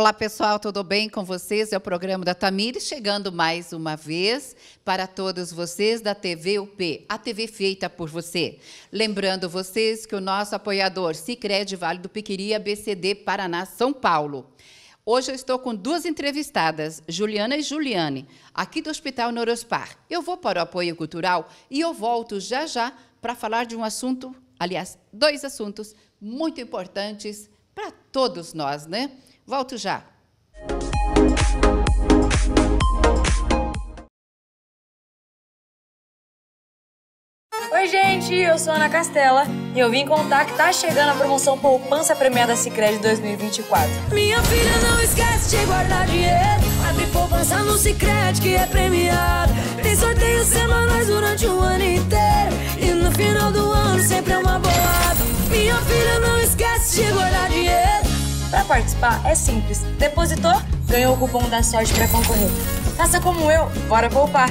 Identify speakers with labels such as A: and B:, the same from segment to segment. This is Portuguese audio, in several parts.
A: Olá, pessoal, tudo bem com vocês? É o programa da Tamires, chegando mais uma vez para todos vocês da TV UP, a TV feita por você. Lembrando vocês que o nosso apoiador, Cicred Vale do Piquiri, ABCD Paraná, São Paulo. Hoje eu estou com duas entrevistadas, Juliana e Juliane, aqui do Hospital Neurospar. Eu vou para o apoio cultural e eu volto já já para falar de um assunto, aliás, dois assuntos muito importantes para todos nós, né? Volto já.
B: Oi, gente, eu sou Ana Castela e eu vim contar que tá chegando a promoção Poupança Premiada Sicredi 2024.
C: Minha filha não esquece de guardar dinheiro. Abre poupança no Sicredi que é premiado. Tem sorteios semanais durante o ano inteiro e no final do ano sempre é uma bolada. Minha filha não esquece de guardar dinheiro.
B: Para participar é simples. Depositou, ganhou o cupom da sorte para concorrer. Faça como eu, bora poupar.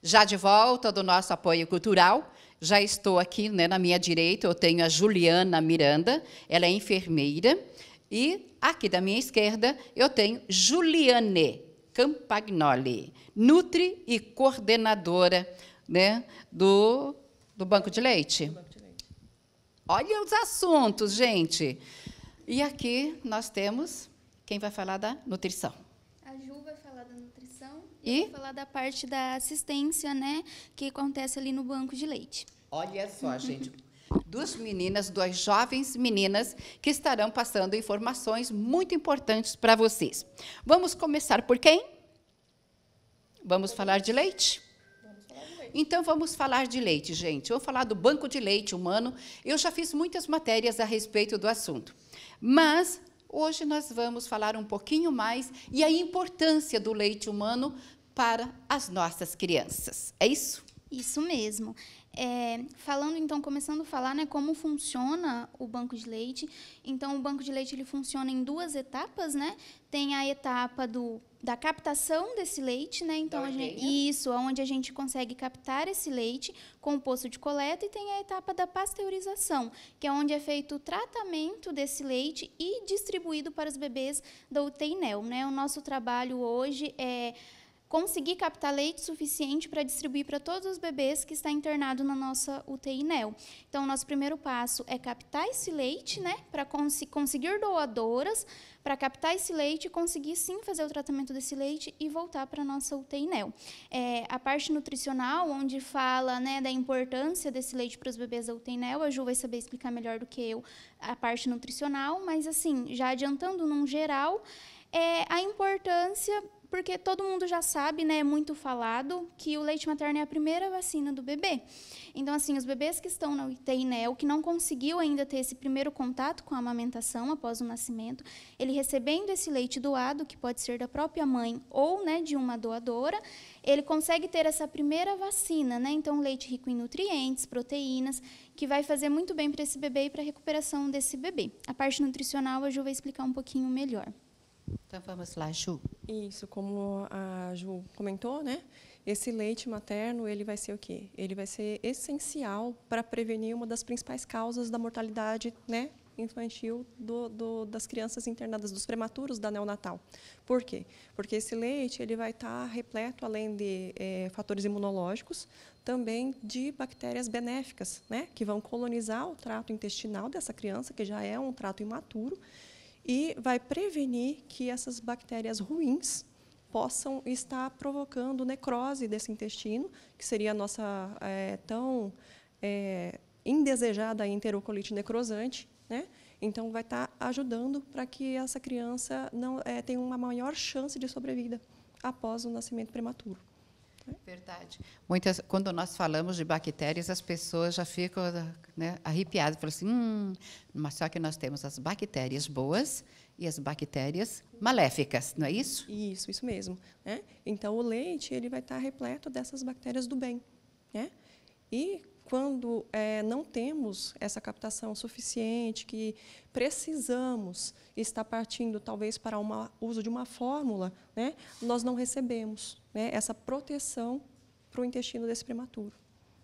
A: Já de volta do nosso apoio cultural, já estou aqui né, na minha direita, eu tenho a Juliana Miranda, ela é enfermeira, e aqui da minha esquerda eu tenho Juliane Campagnoli, nutri e coordenadora né, do, do Banco de Leite. Olha os assuntos, gente. E aqui nós temos quem vai falar da nutrição.
D: A Ju vai falar da nutrição
A: E?
D: e vou falar da parte da assistência, né, que acontece ali no banco de leite.
A: Olha só, gente. Duas meninas, duas jovens meninas que estarão passando informações muito importantes para vocês. Vamos começar por quem? Vamos falar de leite? Então, vamos falar de leite, gente. Vamos falar do banco de leite humano. Eu já fiz muitas matérias a respeito do assunto. Mas, hoje, nós vamos falar um pouquinho mais e a importância do leite humano para as nossas crianças. É isso?
D: Isso mesmo. É, falando então, começando a falar, né, como funciona o banco de leite. Então, o banco de leite ele funciona em duas etapas, né? Tem a etapa do da captação desse leite, né? Então,
A: Da
D: a gente, isso, onde a gente consegue captar esse leite com o poço de coleta e tem a etapa da pasteurização, que é onde é feito o tratamento desse leite e distribuído para os bebês da UTI NEL, né? O nosso trabalho hoje é conseguir captar leite suficiente para distribuir para todos os bebês que está internado na nossa UTI NEL. Então, o nosso primeiro passo é captar esse leite, né, para consi conseguir doadoras, para captar esse leite conseguir sim fazer o tratamento desse leite e voltar para a nossa UTI NEL. É, a parte nutricional, onde fala né, da importância desse leite para os bebês da UTI NEL, a Ju vai saber explicar melhor do que eu a parte nutricional, mas assim, já adiantando num geral, é a importância porque todo mundo já sabe, né, é muito falado, que o leite materno é a primeira vacina do bebê. Então, assim, os bebês que estão na UTI NEL, que não conseguiu ainda ter esse primeiro contato com a amamentação após o nascimento, ele recebendo esse leite doado, que pode ser da própria mãe ou, né, de uma doadora, ele consegue ter essa primeira vacina, né? Então, leite rico em nutrientes, proteínas, que vai fazer muito bem para esse bebê e para a recuperação desse bebê. A parte nutricional, a Ju vai explicar um pouquinho melhor.
A: Então, vamos lá, Ju.
E: Isso, como a Ju comentou, né? Esse leite materno, ele vai ser o quê? Ele vai ser essencial para prevenir uma das principais causas da mortalidade, né, infantil do, do, das crianças internadas, dos prematuros da neonatal. Por quê? Porque esse leite ele vai estar repleto, além de eh, fatores imunológicos, também de bactérias benéficas, né, que vão colonizar o trato intestinal dessa criança, que já é um trato imaturo, e vai prevenir que essas bactérias ruins possam estar provocando necrose desse intestino, que seria a nossa é, tão é, indesejada enterocolite necrosante, né? Então, vai estar ajudando para que essa criança não é, tenha uma maior chance de sobrevida após o nascimento prematuro.
A: Verdade. Muitas, quando nós falamos de bactérias, as pessoas já ficam né, arrepiadas. Falam assim, hum, mas só que nós temos as bactérias boas e as bactérias maléficas, não é isso?
E: Isso, isso mesmo. Né? Então, o leite ele vai estar repleto dessas bactérias do bem. Né? E quando é, não temos essa captação suficiente, que precisamos estar partindo talvez para o uso de uma fórmula, né, nós não recebemos né, essa proteção para o intestino desse prematuro.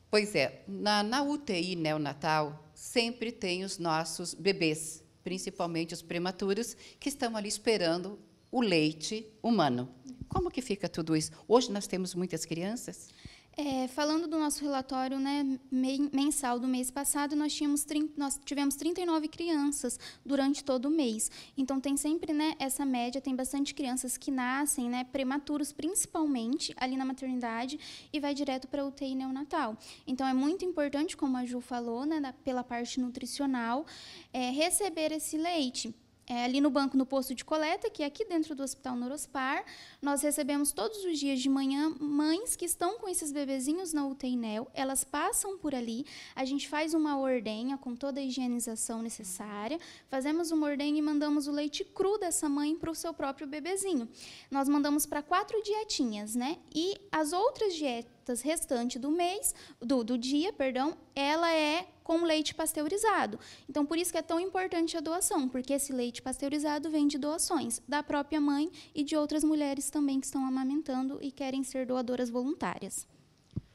A: Pois é, na, na UTI neonatal sempre tem os nossos bebês, principalmente os prematuros, que estão ali esperando o leite humano. Como que fica tudo isso? Hoje nós temos muitas crianças?
D: É, falando do nosso relatório né, mensal do mês passado, nós, tínhamos, nós tivemos 39 crianças durante todo o mês. Então, tem sempre né, essa média, tem bastante crianças que nascem né, prematuros, principalmente ali na maternidade, e vai direto para a UTI neonatal. Então, é muito importante, como a Ju falou, né, pela parte nutricional, é, receber esse leite é, ali no banco, no posto de coleta, que é aqui dentro do Hospital Norospar. Nós recebemos todos os dias de manhã mães que estão com esses bebezinhos na UTI NEL. Elas passam por ali, a gente faz uma ordenha com toda a higienização necessária, fazemos uma ordenha e mandamos o leite cru dessa mãe para o seu próprio bebezinho. Nós mandamos para quatro dietinhas, né? E as outras dietas restantes do mês, do, do dia, perdão, ela é com leite pasteurizado. Então, por isso que é tão importante a doação, porque esse leite pasteurizado vem de doações da própria mãe e de outras mulheres também que estão amamentando e querem ser doadoras voluntárias.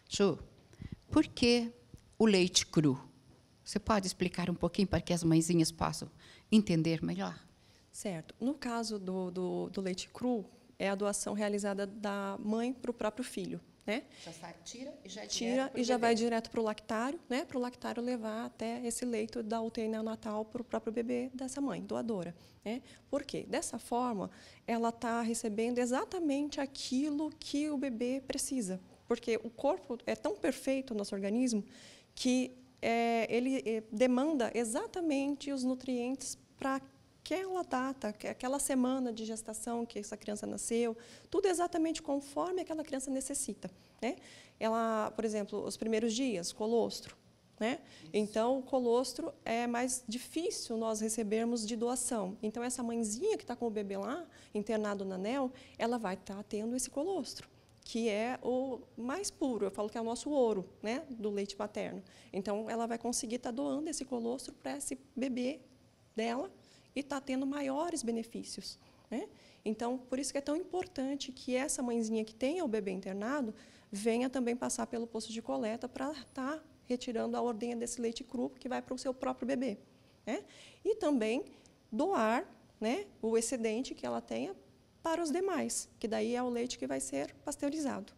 A: Ju, por que o leite cru? Você pode explicar um pouquinho para que as mãezinhas possam entender melhor?
E: Certo. No caso do, do, do leite cru, é a doação realizada da mãe para o próprio filho. Né?
A: Já sai, tira e já é
E: tira e já vai direto para o lactário, né? Para o lactário levar até esse leito da UTI neonatal para o próprio bebê dessa mãe, doadora. Né? Por quê? Dessa forma, ela está recebendo exatamente aquilo que o bebê precisa. Porque o corpo é tão perfeito, o nosso organismo, que é, ele é, demanda exatamente os nutrientes para aquela data, aquela semana de gestação que essa criança nasceu, tudo exatamente conforme aquela criança necessita. Né? Ela, por exemplo, os primeiros dias, colostro. Né? Então, o colostro é mais difícil nós recebermos de doação. Então, essa mãezinha que está com o bebê lá, internado na NEL, ela vai estar tá tendo esse colostro, que é o mais puro, eu falo que é o nosso ouro né, do leite materno. Então, ela vai conseguir estar tá doando esse colostro para esse bebê dela, e está tendo maiores benefícios. Né? Então, por isso que é tão importante que essa mãezinha que tenha o bebê internado venha também passar pelo posto de coleta para estar tá retirando a ordenha desse leite cru que vai para o seu próprio bebê. Né? E também doar né, o excedente que ela tenha para os demais, que daí é o leite que vai ser pasteurizado.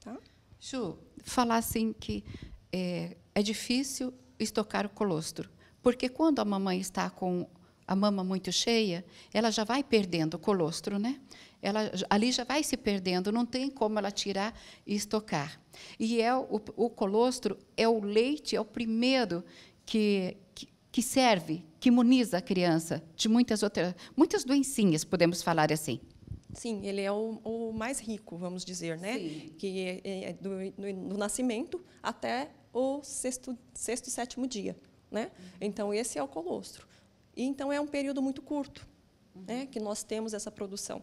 E: Tá?
A: Ju, falar assim que é, é difícil estocar o colostro, porque quando a mamãe está com a mama muito cheia, ela já vai perdendo o colostro, né? Ela, ali já vai se perdendo, não tem como ela tirar e estocar. E é o, o colostro é o leite, é o primeiro que, que, que serve, que imuniza a criança de muitas outras, muitas doencinhas, podemos falar assim.
E: Sim, ele é o, o mais rico, vamos dizer, né? Sim. Que é, é do, do, do, nascimento até o sexto, sexto, sétimo dia, né? Uhum. Então esse é o colostro. E, então, é um período muito curto uhum. né, que nós temos essa produção.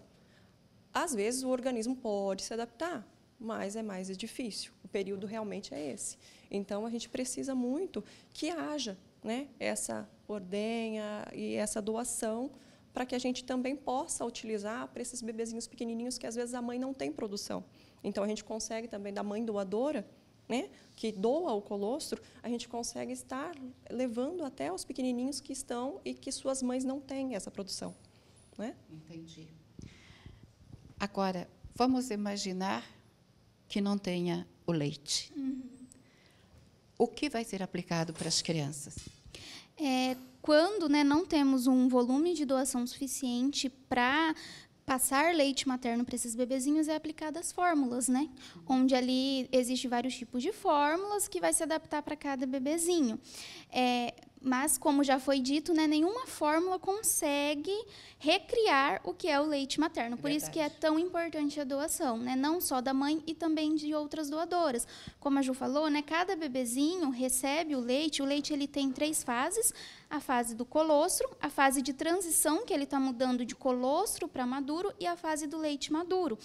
E: Às vezes, o organismo pode se adaptar, mas é mais difícil. O período realmente é esse. Então, a gente precisa muito que haja né, essa ordenha e essa doação para que a gente também possa utilizar para esses bebezinhos pequenininhos que às vezes a mãe não tem produção. Então a gente consegue também da mãe doadora né, que doa o colostro, a gente consegue estar levando até os pequenininhos que estão e que suas mães não têm essa produção. Né?
A: Entendi. Agora, vamos imaginar que não tenha o leite. Uhum. O que vai ser aplicado para as crianças?
D: É, quando né, não temos um volume de doação suficiente para passar leite materno para esses bebezinhos é aplicadas fórmulas, né? Onde ali existe vários tipos de fórmulas que vai se adaptar para cada bebezinho. É, mas, como já foi dito, né, nenhuma fórmula consegue recriar o que é o leite materno. Por isso que é tão importante a doação, né, não só da mãe e também de outras doadoras. Como a Ju falou, né, cada bebezinho recebe o leite. O leite ele tem três fases a fase do colostro, a fase de transição, que ele está mudando de colostro para maduro, e a fase do leite maduro.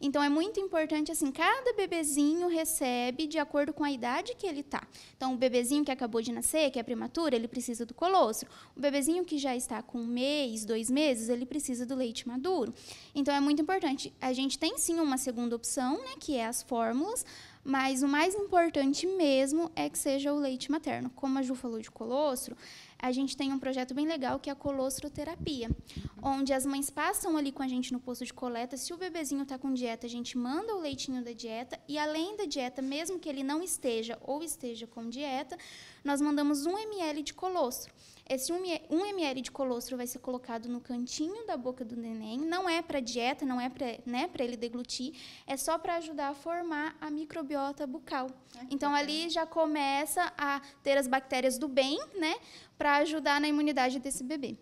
D: Então, é muito importante, assim, cada bebezinho recebe de acordo com a idade que ele está. Então, o bebezinho que acabou de nascer, que é prematuro, ele precisa do colostro. O bebezinho que já está com um mês, dois meses, ele precisa do leite maduro. Então, é muito importante. A gente tem, sim, uma segunda opção, né, que é as fórmulas, Mas o mais importante mesmo é que seja o leite materno. Como a Ju falou de colostro, a gente tem um projeto bem legal que é a colostroterapia, onde as mães passam ali com a gente no posto de coleta. Se o bebezinho está com dieta, a gente manda o leitinho da dieta e além da dieta, mesmo que ele não esteja ou esteja com dieta, nós mandamos um ml de colostro. Esse 1 ml de colostro vai ser colocado no cantinho da boca do neném. Não é para dieta, não é para né, ele deglutir, é só para ajudar a formar a microbiota bucal. então, ali já começa a ter as bactérias do bem, né, para ajudar na imunidade desse bebê.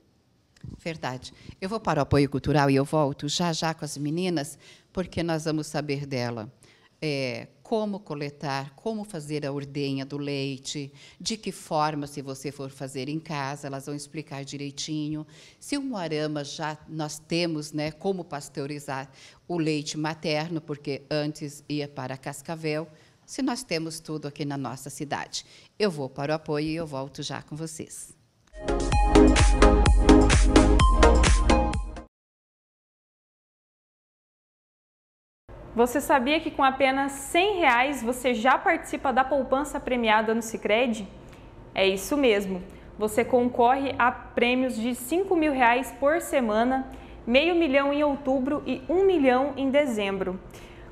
A: Verdade. Eu vou para o apoio cultural e eu volto já já com as meninas, porque nós vamos saber dela é, como coletar, como fazer a ordenha do leite, de que forma, se você for fazer em casa, elas vão explicar direitinho. Se o Moarama já nós temos, né, como pasteurizar o leite materno, porque antes ia para Cascavel, se nós temos tudo aqui na nossa cidade. Eu vou para o apoio e eu volto já com vocês.
F: Você sabia que com apenas 100 reais você já participa da poupança premiada no Sicredi? É isso mesmo. Você concorre a prêmios de 5 mil reais por semana, meio milhão em outubro e um milhão em dezembro.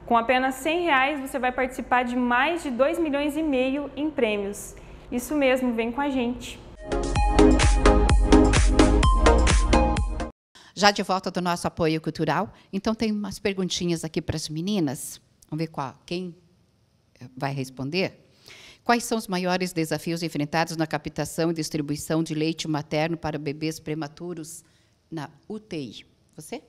F: Com apenas 100 reais você vai participar de mais de 2 milhões e meio em prêmios. Isso mesmo, vem com a gente.
A: Já de volta do nosso apoio cultural, então tem umas perguntinhas aqui para as meninas. Vamos ver qual, quem vai responder. Quais são os maiores desafios enfrentados na captação e distribuição de leite materno para bebês prematuros na UTI? Você?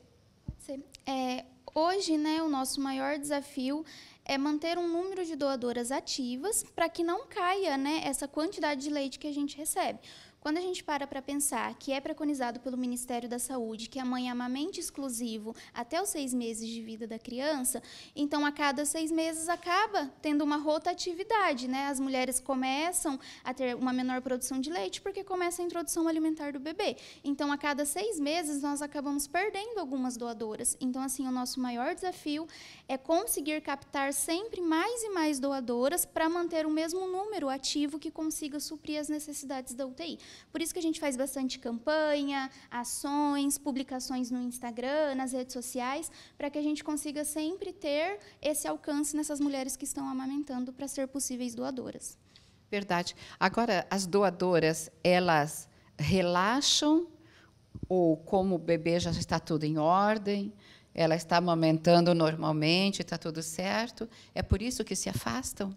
D: É, hoje, né, o nosso maior desafio é manter um número de doadoras ativas para que não caia né, essa quantidade de leite que a gente recebe. Quando a gente para para pensar que é preconizado pelo Ministério da Saúde que a mãe amamente exclusivo até os seis meses de vida da criança, então a cada seis meses acaba tendo uma rotatividade, né? As mulheres começam a ter uma menor produção de leite porque começa a introdução alimentar do bebê. Então, a cada seis meses nós acabamos perdendo algumas doadoras. Então, assim, o nosso maior desafio é conseguir captar sempre mais e mais doadoras para manter o mesmo número ativo que consiga suprir as necessidades da UTI. Por isso que a gente faz bastante campanha, ações, publicações no Instagram, nas redes sociais, para que a gente consiga sempre ter esse alcance nessas mulheres que estão amamentando para ser possíveis doadoras.
A: Verdade. Agora, as doadoras, elas relaxam ou como o bebê já está tudo em ordem, ela está amamentando normalmente, está tudo certo, é por isso que se afastam?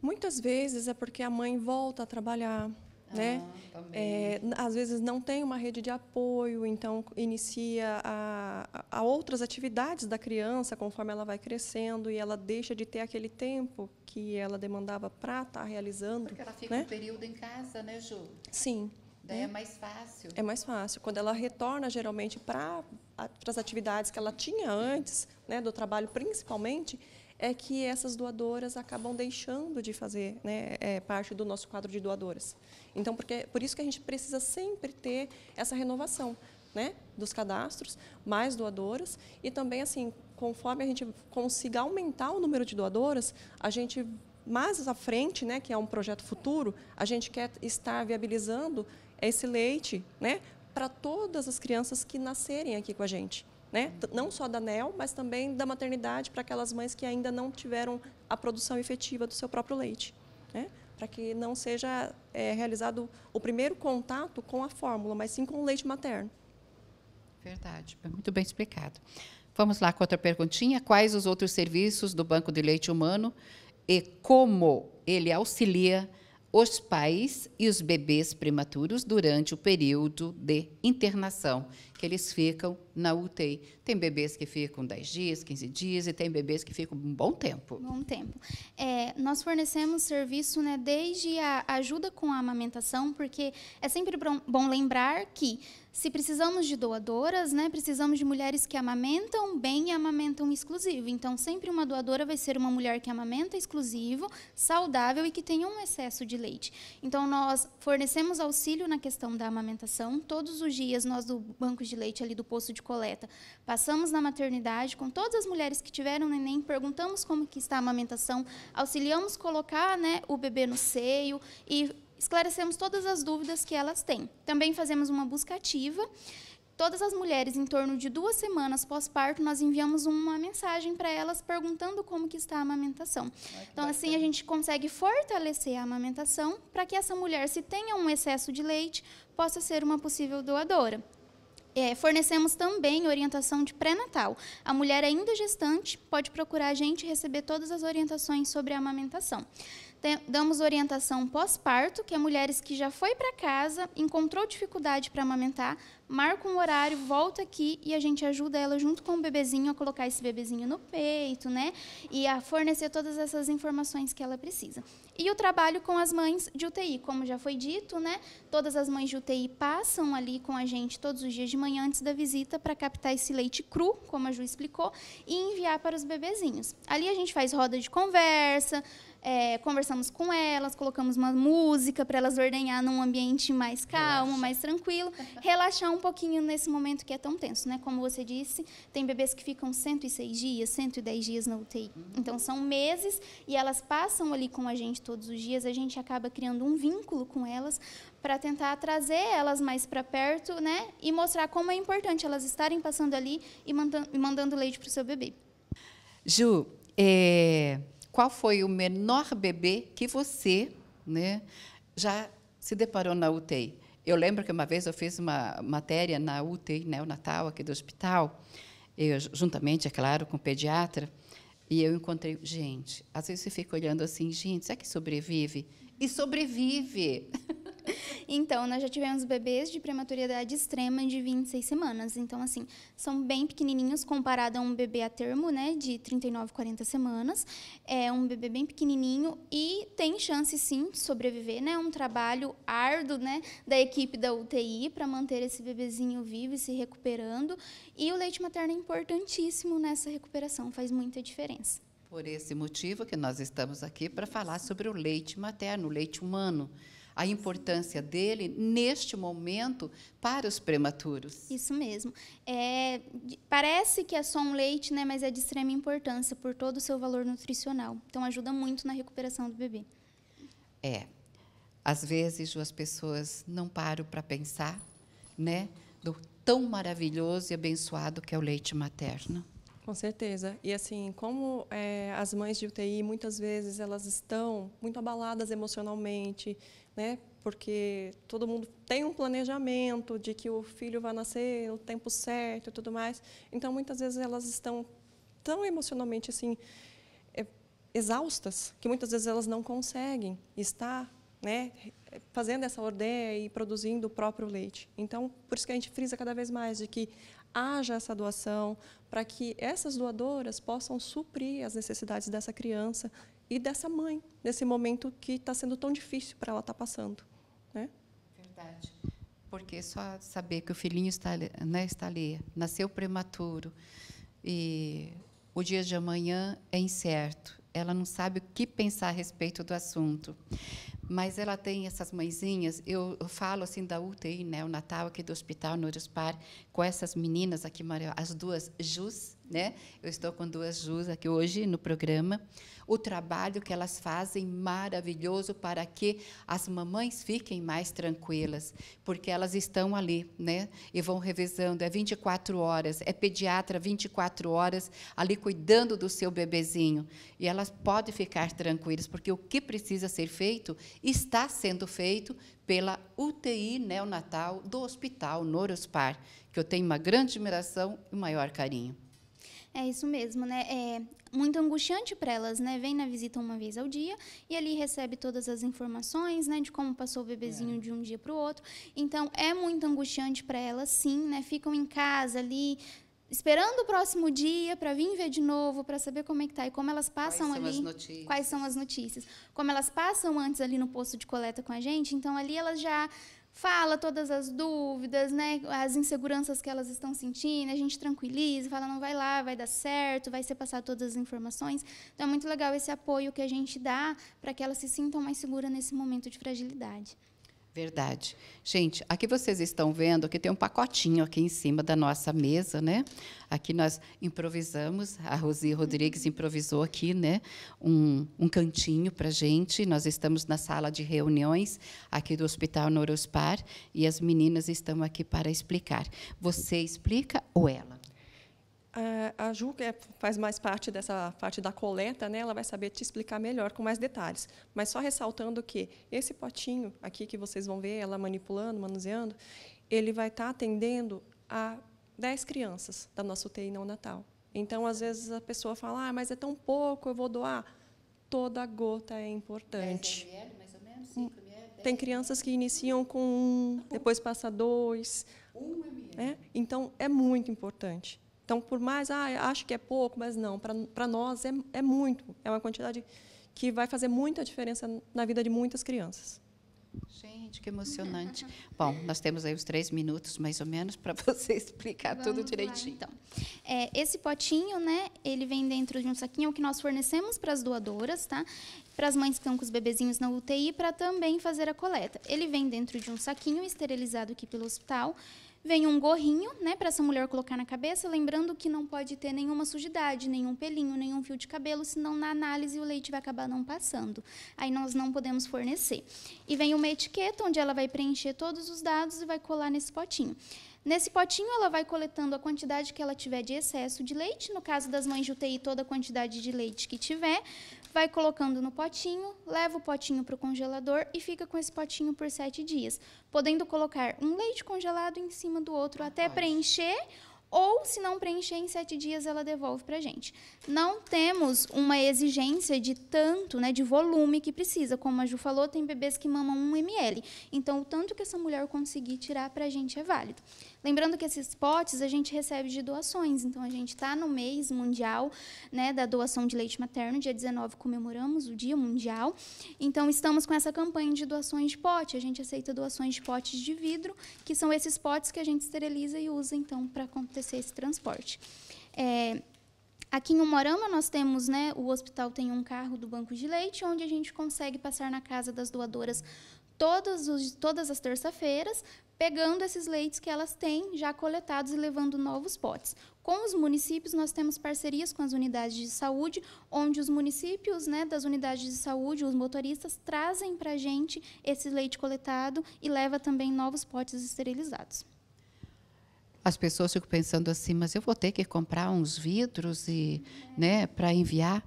E: Muitas vezes é porque a mãe volta a trabalhar, né?
A: Ah,
E: É, às vezes não tem uma rede de apoio, então inicia a, a outras atividades da criança conforme ela vai crescendo e ela deixa de ter aquele tempo que ela demandava para estar realizando.
A: Porque ela fica
E: né?
A: um período em casa, né, Ju?
E: Sim,
A: Daí é mais fácil.
E: é mais fácil. Quando ela retorna geralmente para as atividades que ela tinha antes, né, do trabalho principalmente, é que essas doadoras acabam deixando de fazer né, é, parte do nosso quadro de doadoras. Então, porque, por isso que a gente precisa sempre ter essa renovação né, dos cadastros, mais doadoras, e também, assim, conforme a gente consiga aumentar o número de doadoras, a gente, mais à frente, né, que é um projeto futuro, a gente quer estar viabilizando esse leite né, para todas as crianças que nascerem aqui com a gente né? não só da NEL, mas também da maternidade para aquelas mães que ainda não tiveram a produção efetiva do seu próprio leite, né? para que não seja é, realizado o primeiro contato com a fórmula, mas sim com o leite materno.
A: Verdade, muito bem explicado. Vamos lá com outra perguntinha. Quais os outros serviços do Banco de Leite Humano e como ele auxilia os pais e os bebês prematuros durante o período de internação, que eles ficam na UTI. Tem bebês que ficam 10 dias, 15 dias, e tem bebês que ficam um bom tempo.
D: Bom tempo. É, nós fornecemos serviço né, desde a ajuda com a amamentação, porque é sempre bom lembrar que se precisamos de doadoras, né, precisamos de mulheres que amamentam bem e amamentam exclusivo. Então, sempre uma doadora vai ser uma mulher que amamenta exclusivo, saudável e que tenha um excesso de leite. Então, nós fornecemos auxílio na questão da amamentação. Todos os dias, nós do banco de leite ali do posto de coleta, passamos na maternidade com todas as mulheres que tiveram neném, perguntamos como que está a amamentação, auxiliamos colocar né, o bebê no seio e esclarecemos todas as dúvidas que elas têm. Também fazemos uma busca ativa Todas as mulheres, em torno de duas semanas pós-parto, nós enviamos uma mensagem para elas perguntando como que está a amamentação. Então, assim, a gente consegue fortalecer a amamentação para que essa mulher, se tenha um excesso de leite, possa ser uma possível doadora. É, fornecemos também orientação de pré-natal. A mulher ainda gestante pode procurar a gente e receber todas as orientações sobre a amamentação damos orientação pós-parto, que é mulheres que já foi para casa, encontrou dificuldade para amamentar, marca um horário, volta aqui e a gente ajuda ela junto com o bebezinho a colocar esse bebezinho no peito, né? E a fornecer todas essas informações que ela precisa. E o trabalho com as mães de UTI, como já foi dito, né? Todas as mães de UTI passam ali com a gente todos os dias de manhã antes da visita para captar esse leite cru, como a Ju explicou, e enviar para os bebezinhos. Ali a gente faz roda de conversa, é, conversamos com elas, colocamos uma música para elas ordenhar num ambiente mais calmo, Relaxa. mais tranquilo, relaxar um pouquinho nesse momento que é tão tenso, né? Como você disse, tem bebês que ficam 106 dias, 110 dias na UTI. Uhum. Então são meses e elas passam ali com a gente todos os dias, a gente acaba criando um vínculo com elas para tentar trazer elas mais para perto, né? E mostrar como é importante elas estarem passando ali e mandando, mandando leite para o seu bebê.
A: Ju, é, qual foi o menor bebê que você né, já se deparou na UTI? Eu lembro que uma vez eu fiz uma matéria na UTI neonatal aqui do hospital, eu, juntamente, é claro, com o pediatra, e eu encontrei, gente, às vezes você fica olhando assim, gente, será que sobrevive? E sobrevive.
D: Então, nós já tivemos bebês de prematuridade extrema de 26 semanas. Então, assim, são bem pequenininhos comparado a um bebê a termo, né, de 39, 40 semanas. É um bebê bem pequenininho e tem chance, sim, de sobreviver, né? Um trabalho árduo, né, da equipe da UTI para manter esse bebezinho vivo e se recuperando. E o leite materno é importantíssimo nessa recuperação, faz muita diferença.
A: Por esse motivo que nós estamos aqui para falar sobre o leite materno, o leite humano a importância dele neste momento para os prematuros.
D: Isso mesmo. É, parece que é só um leite, né, mas é de extrema importância por todo o seu valor nutricional. Então ajuda muito na recuperação do bebê.
A: É. Às vezes as pessoas não param para pensar, né, do tão maravilhoso e abençoado que é o leite materno.
E: Com certeza. E assim, como é, as mães de UTI muitas vezes elas estão muito abaladas emocionalmente, né? Porque todo mundo tem um planejamento de que o filho vai nascer no tempo certo e tudo mais. Então, muitas vezes elas estão tão emocionalmente assim é, exaustas que muitas vezes elas não conseguem estar, né, fazendo essa ordeia e produzindo o próprio leite. Então, por isso que a gente frisa cada vez mais de que haja essa doação para que essas doadoras possam suprir as necessidades dessa criança e dessa mãe, nesse momento que está sendo tão difícil para ela estar tá passando. Né?
A: Verdade. Porque só saber que o filhinho está, né, está ali, nasceu prematuro, e o dia de amanhã é incerto, ela não sabe o que pensar a respeito do assunto. Mas ela tem essas mãezinhas, eu, eu falo assim da UTI, né, o Natal aqui do Hospital Noruspar, com essas meninas aqui, as duas Jus, né? Eu estou com duas Jus aqui hoje no programa o trabalho que elas fazem maravilhoso para que as mamães fiquem mais tranquilas, porque elas estão ali, né? E vão revezando, é 24 horas, é pediatra 24 horas ali cuidando do seu bebezinho. E elas podem ficar tranquilas, porque o que precisa ser feito está sendo feito pela UTI neonatal do Hospital Norospar, que eu tenho uma grande admiração e maior carinho.
D: É isso mesmo, né? É muito angustiante para elas, né? Vem na visita uma vez ao dia e ali recebe todas as informações, né? De como passou o bebezinho é. de um dia para o outro. Então, é muito angustiante para elas, sim, né? Ficam em casa ali esperando o próximo dia para vir ver de novo, para saber como é que tá e como elas passam
A: quais
D: ali,
A: são
D: quais são as notícias, como elas passam antes ali no posto de coleta com a gente. Então ali elas já fala todas as dúvidas, né, as inseguranças que elas estão sentindo, a gente tranquiliza, fala não vai lá, vai dar certo, vai ser passar todas as informações. Então é muito legal esse apoio que a gente dá para que elas se sintam mais seguras nesse momento de fragilidade.
A: Verdade. Gente, aqui vocês estão vendo que tem um pacotinho aqui em cima da nossa mesa, né? Aqui nós improvisamos, a Rosi Rodrigues improvisou aqui, né? Um, um cantinho para gente. Nós estamos na sala de reuniões aqui do Hospital Norospar e as meninas estão aqui para explicar. Você explica ou ela?
E: A Ju, que é, faz mais parte dessa parte da coleta, né, ela vai saber te explicar melhor, com mais detalhes. Mas só ressaltando que esse potinho aqui que vocês vão ver ela manipulando, manuseando, ele vai estar tá atendendo a 10 crianças da nossa UTI não natal. Então, às vezes, a pessoa fala, ah, mas é tão pouco, eu vou doar. Toda gota é importante. 10 ml, mais ou menos? 5 ml? Tem crianças que iniciam com um, depois passa dois. Um ml. É? Então, é muito importante. Então, por mais, ah, acho que é pouco, mas não, para nós é, é muito. É uma quantidade que vai fazer muita diferença na vida de muitas crianças.
A: Gente, que emocionante. Bom, nós temos aí os três minutos, mais ou menos, para você explicar Vamos tudo direitinho.
D: Lá, então. É, esse potinho, né, ele vem dentro de um saquinho que nós fornecemos para as doadoras, tá? Para as mães que estão com os bebezinhos na UTI, para também fazer a coleta. Ele vem dentro de um saquinho esterilizado aqui pelo hospital, Vem um gorrinho, né, para essa mulher colocar na cabeça, lembrando que não pode ter nenhuma sujidade, nenhum pelinho, nenhum fio de cabelo, senão na análise o leite vai acabar não passando. Aí nós não podemos fornecer. E vem uma etiqueta onde ela vai preencher todos os dados e vai colar nesse potinho. Nesse potinho, ela vai coletando a quantidade que ela tiver de excesso de leite, no caso das mães de UTI, toda a quantidade de leite que tiver, vai colocando no potinho, leva o potinho para o congelador e fica com esse potinho por sete dias, podendo colocar um leite congelado em cima do outro até preencher ou se não preencher em sete dias, ela devolve para a gente. Não temos uma exigência de tanto, né, de volume que precisa. Como a Ju falou, tem bebês que mamam 1 ml. Então, o tanto que essa mulher conseguir tirar para a gente é válido. Lembrando que esses potes a gente recebe de doações, então a gente está no mês mundial né, da doação de leite materno, dia 19 comemoramos o Dia Mundial, então estamos com essa campanha de doações de pote, a gente aceita doações de potes de vidro, que são esses potes que a gente esteriliza e usa então para acontecer esse transporte. É, Aqui em Umorama, nós temos, né, o hospital tem um carro do banco de leite, onde a gente consegue passar na casa das doadoras todos os, todas as terça-feiras pegando esses leites que elas têm já coletados e levando novos potes. Com os municípios, nós temos parcerias com as unidades de saúde, onde os municípios né, das unidades de saúde, os motoristas, trazem para a gente esse leite coletado e leva também novos potes esterilizados.
A: As pessoas ficam pensando assim, mas eu vou ter que comprar uns vidros e, né, para enviar.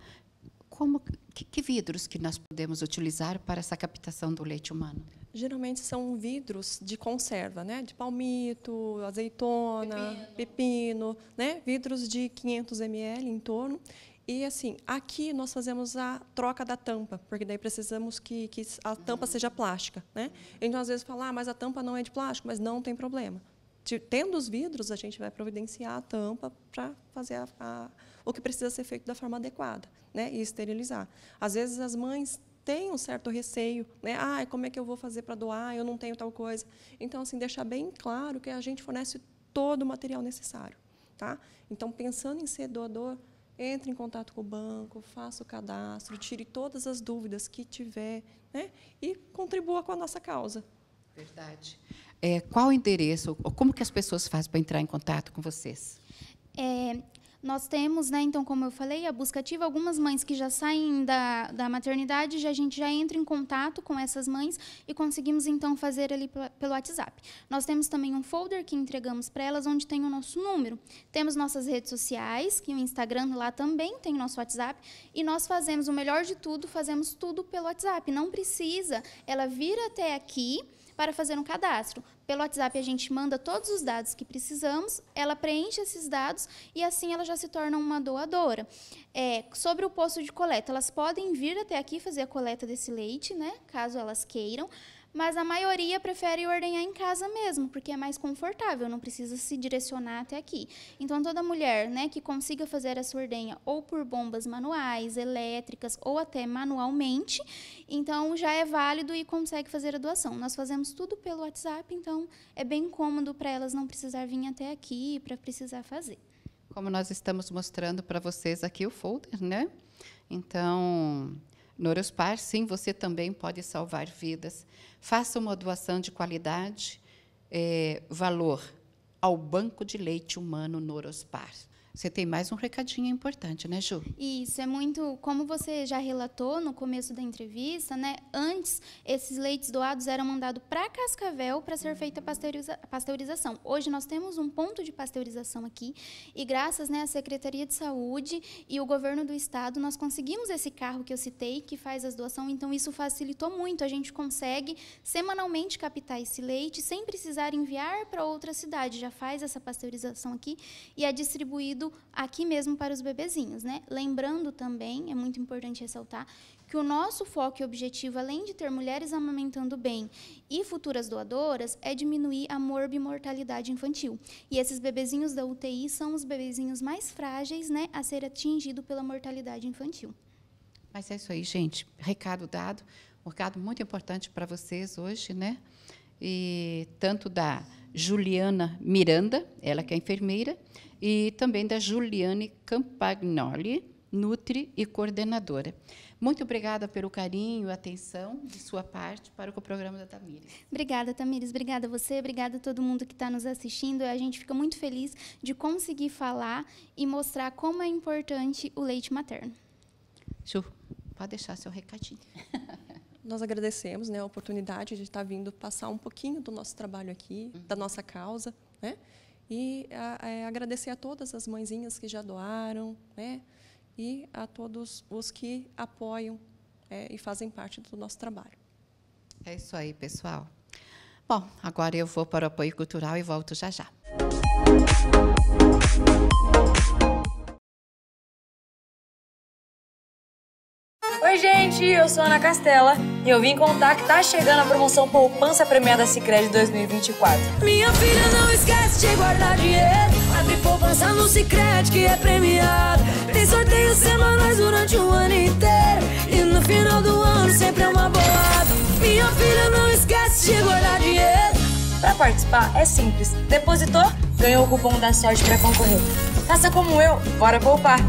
A: Como que, que vidros que nós podemos utilizar para essa captação do leite humano?
E: Geralmente são vidros de conserva, né? De palmito, azeitona, pepino, pepino né? Vidros de 500 ml em torno. E assim, aqui nós fazemos a troca da tampa, porque daí precisamos que, que a tampa seja plástica, né? Então às vezes falar, ah, mas a tampa não é de plástico, mas não tem problema. Tendo os vidros, a gente vai providenciar a tampa para fazer a, a, o que precisa ser feito da forma adequada, né? E esterilizar. Às vezes as mães tem um certo receio, né? Ah, como é que eu vou fazer para doar? Eu não tenho tal coisa. Então, assim, deixar bem claro que a gente fornece todo o material necessário, tá? Então, pensando em ser doador, entre em contato com o banco, faça o cadastro, tire todas as dúvidas que tiver, né? E contribua com a nossa causa.
A: Verdade. É, qual o endereço? Como que as pessoas fazem para entrar em contato com vocês?
D: É, nós temos, né, então, como eu falei, a busca ativa. Algumas mães que já saem da, da maternidade, já, a gente já entra em contato com essas mães e conseguimos, então, fazer ali pelo WhatsApp. Nós temos também um folder que entregamos para elas, onde tem o nosso número. Temos nossas redes sociais, que o Instagram lá também tem nosso WhatsApp. E nós fazemos, o melhor de tudo, fazemos tudo pelo WhatsApp. Não precisa ela vir até aqui para fazer um cadastro. Pelo WhatsApp, a gente manda todos os dados que precisamos, ela preenche esses dados e assim ela já se torna uma doadora. É, sobre o posto de coleta, elas podem vir até aqui fazer a coleta desse leite, né, caso elas queiram, mas a maioria prefere ordenhar em casa mesmo, porque é mais confortável, não precisa se direcionar até aqui. Então, toda mulher né, que consiga fazer essa ordenha ou por bombas manuais, elétricas ou até manualmente, então já é válido e consegue fazer a doação. Nós fazemos tudo pelo WhatsApp, então é bem cômodo para elas não precisar vir até aqui para precisar fazer.
A: Como nós estamos mostrando para vocês aqui o folder, né? Então, Norospar, sim, você também pode salvar vidas. Faça uma doação de qualidade, é, valor ao Banco de Leite Humano Norospar. Você tem mais um recadinho importante, né, Ju?
D: Isso, é muito. Como você já relatou no começo da entrevista, né? Antes, esses leites doados eram mandados para Cascavel para ser feita pasteuriza, pasteurização. Hoje nós temos um ponto de pasteurização aqui e, graças né, à Secretaria de Saúde e o governo do estado, nós conseguimos esse carro que eu citei, que faz as doações. Então, isso facilitou muito. A gente consegue semanalmente captar esse leite sem precisar enviar para outra cidade. Já faz essa pasteurização aqui e é distribuído aqui mesmo para os bebezinhos, né? Lembrando também, é muito importante ressaltar, que o nosso foco e objetivo, além de ter mulheres amamentando bem e futuras doadoras, é diminuir a morbimortalidade infantil. E esses bebezinhos da UTI são os bebezinhos mais frágeis, né, a ser atingido pela mortalidade infantil.
A: Mas é isso aí, gente. Recado dado. Um recado muito importante para vocês hoje, né? E tanto da Juliana Miranda, ela que é enfermeira, e também da Juliane Campagnoli, Nutri e coordenadora. Muito obrigada pelo carinho e atenção de sua parte para o programa da Tamires.
D: Obrigada, Tamires. Obrigada a você, obrigada a todo mundo que está nos assistindo. A gente fica muito feliz de conseguir falar e mostrar como é importante o leite materno.
A: Ju, pode deixar seu recadinho.
E: Nós agradecemos né, a oportunidade de estar vindo passar um pouquinho do nosso trabalho aqui, uhum. da nossa causa, né? E a, agradecer a todas as mãezinhas que já doaram, né? E a todos os que apoiam é, e fazem parte do nosso trabalho.
A: É isso aí, pessoal. Bom, agora eu vou para o apoio cultural e volto já já.
B: Oi, gente, eu sou Ana Castela e eu vim contar que tá chegando a promoção Poupança Premiada Sicredi 2024.
C: Minha filha, não esquece de guardar dinheiro. Abre poupança no Sicredi que é premiado. Tem sorteios semanais durante o ano inteiro. E no final do ano sempre é uma boa. Minha filha, não esquece de guardar dinheiro.
B: Para participar é simples. Depositou, ganhou o cupom da sorte para concorrer. Faça como eu, bora poupar.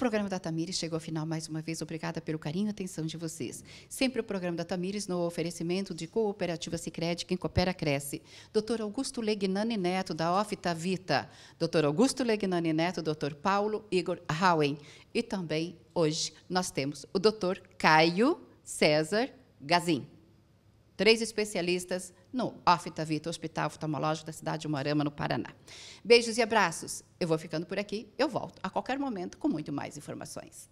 A: Programa da Tamires chegou ao final mais uma vez. Obrigada pelo carinho e atenção de vocês. Sempre o programa da Tamires no oferecimento de Cooperativa Sicredi, quem coopera cresce. Dr. Augusto Legnani Neto, da Ofta Vita. Dr. Augusto Legnani Neto, Dr. Paulo Igor Howen. E também, hoje, nós temos o Dr. Caio César Gazin. Três especialistas no Ofta Vita, Hospital Oftalmológico da cidade de Moarama, no Paraná. Beijos e abraços. Eu vou ficando por aqui. Eu volto a qualquer momento com muito mais informações.